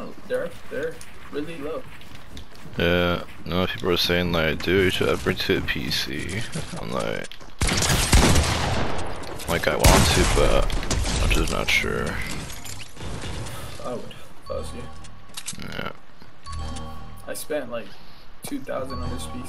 Oh, they're they're really low. Yeah, no, people are saying like, dude, you should upgrade to a PC. I'm like, like I want to, but I'm just not sure. I would if I was you. Yeah. I spent like two thousand on this PC.